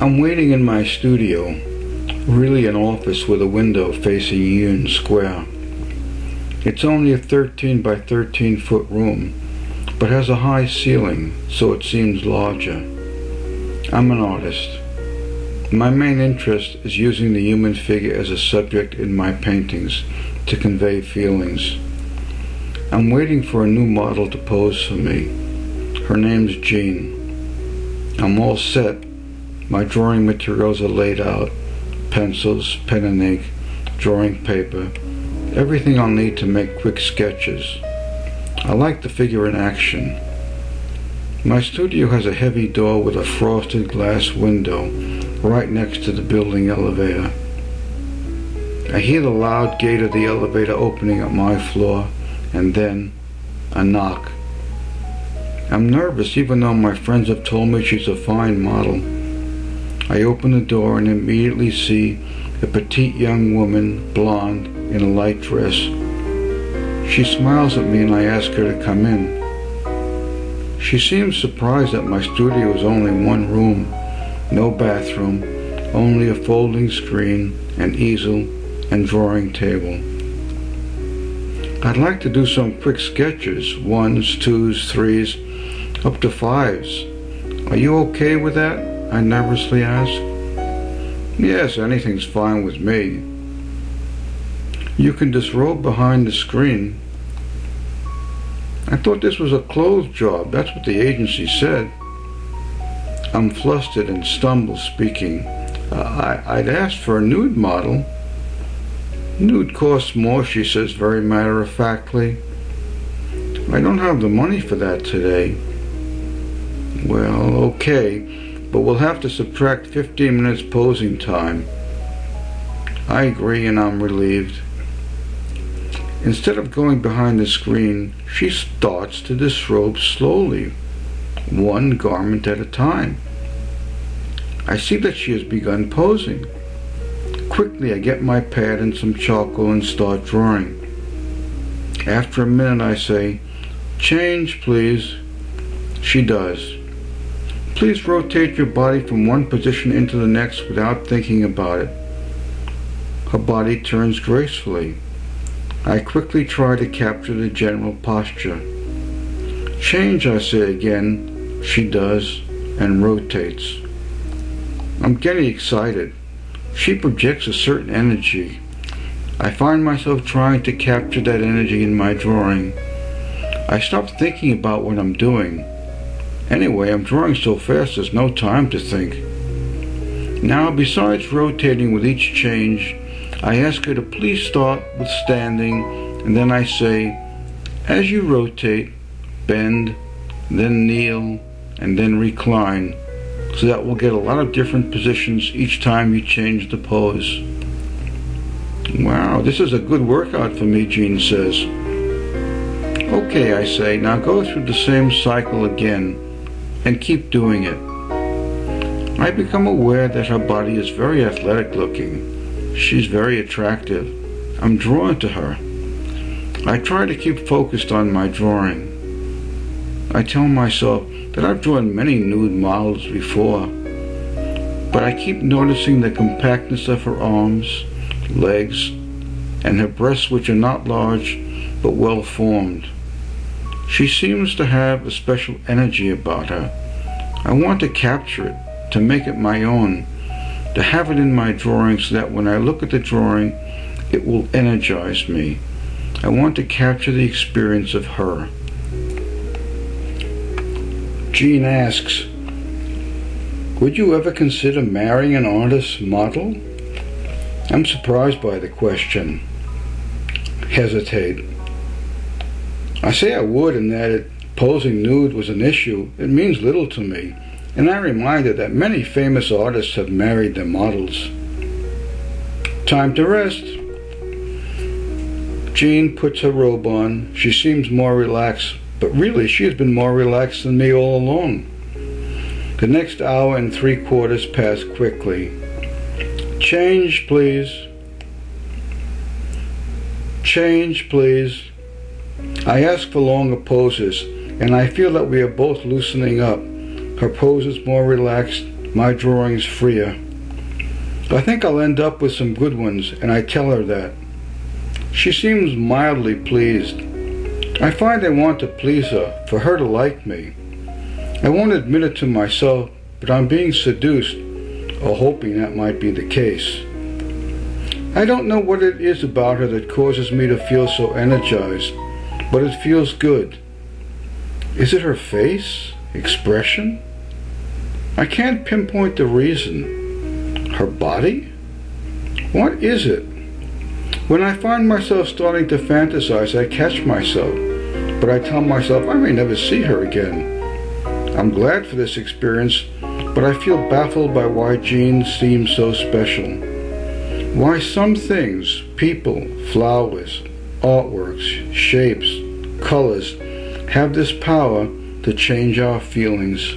I'm waiting in my studio, really an office with a window facing Union Square. It's only a 13 by 13 foot room, but has a high ceiling, so it seems larger. I'm an artist. My main interest is using the human figure as a subject in my paintings to convey feelings. I'm waiting for a new model to pose for me. Her name's Jean. I'm all set my drawing materials are laid out pencils, pen and ink, drawing paper, everything I'll need to make quick sketches. I like the figure in action. My studio has a heavy door with a frosted glass window right next to the building elevator. I hear the loud gate of the elevator opening at my floor and then a knock. I'm nervous even though my friends have told me she's a fine model. I open the door and immediately see a petite young woman, blonde, in a light dress. She smiles at me and I ask her to come in. She seems surprised that my studio is only one room, no bathroom, only a folding screen, an easel, and drawing table. I'd like to do some quick sketches, ones, twos, threes, up to fives. Are you okay with that? I nervously asked. Yes, anything's fine with me. You can disrobe behind the screen. I thought this was a clothes job. That's what the agency said. I'm flustered and stumble speaking. Uh, I, I'd asked for a nude model. Nude costs more, she says very matter of factly. I don't have the money for that today. Well, okay but we'll have to subtract 15 minutes posing time. I agree and I'm relieved. Instead of going behind the screen, she starts to disrobe slowly, one garment at a time. I see that she has begun posing. Quickly, I get my pad and some charcoal and start drawing. After a minute, I say, Change, please. She does. Please rotate your body from one position into the next without thinking about it. Her body turns gracefully. I quickly try to capture the general posture. Change, I say again. She does and rotates. I'm getting excited. She projects a certain energy. I find myself trying to capture that energy in my drawing. I stop thinking about what I'm doing. Anyway, I'm drawing so fast there's no time to think. Now, besides rotating with each change, I ask her to please start with standing, and then I say, as you rotate, bend, then kneel, and then recline, so that we'll get a lot of different positions each time you change the pose. Wow, this is a good workout for me, Jean says. Okay, I say, now go through the same cycle again and keep doing it. I become aware that her body is very athletic looking. She's very attractive. I'm drawn to her. I try to keep focused on my drawing. I tell myself that I've drawn many nude models before, but I keep noticing the compactness of her arms, legs, and her breasts which are not large but well formed. She seems to have a special energy about her. I want to capture it, to make it my own, to have it in my drawing so that when I look at the drawing, it will energize me. I want to capture the experience of her. Jean asks, Would you ever consider marrying an artist model? I'm surprised by the question. Hesitate. I say I would in that it, posing nude was an issue. It means little to me. And I reminded that many famous artists have married their models. Time to rest. Jean puts her robe on. She seems more relaxed, but really she has been more relaxed than me all along. The next hour and three quarters pass quickly. Change, please. Change, please. I ask for longer poses, and I feel that we are both loosening up. Her pose is more relaxed, my drawings freer. I think I'll end up with some good ones, and I tell her that. She seems mildly pleased. I find I want to please her, for her to like me. I won't admit it to myself, but I'm being seduced, or hoping that might be the case. I don't know what it is about her that causes me to feel so energized, but it feels good. Is it her face? Expression? I can't pinpoint the reason. Her body? What is it? When I find myself starting to fantasize, I catch myself, but I tell myself I may never see her again. I'm glad for this experience, but I feel baffled by why Jean seems so special. Why some things, people, flowers, artworks, shapes, colors, have this power to change our feelings.